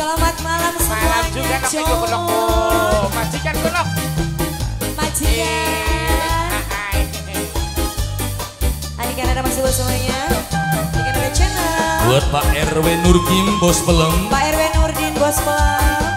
Selamat malam semuanya. Malam juga kami juga kelok. Oh, majikan kelok. Majikan. Adik ada masih buat semuanya. Adik anak channel. Buat Pak RW Nurkim Bos Pelem. Pak RW Nurdin Bos Pelem.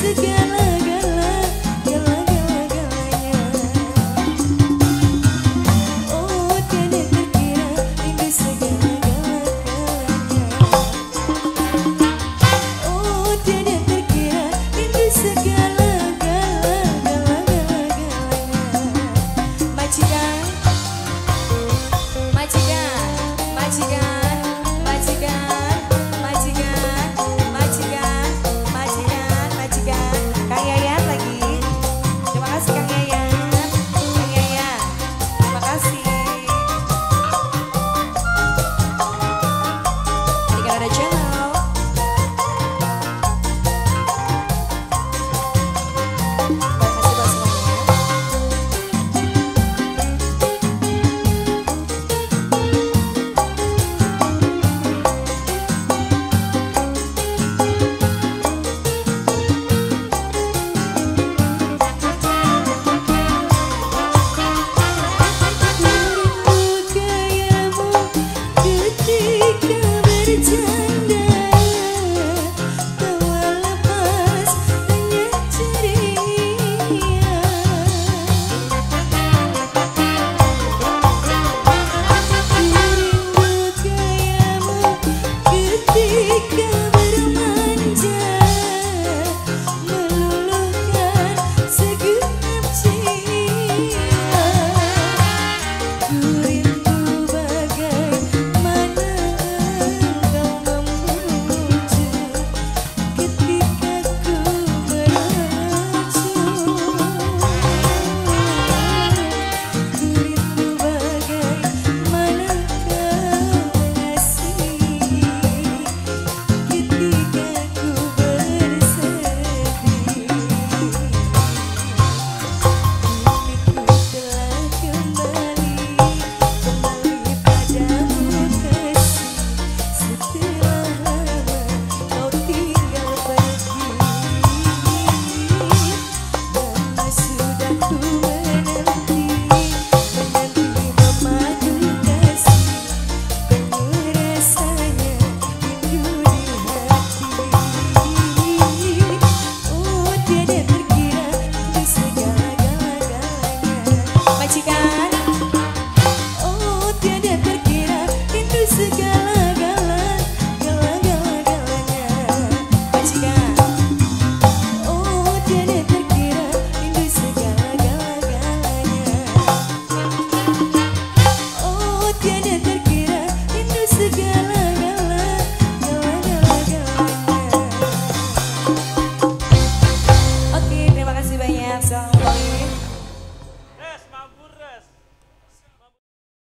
segala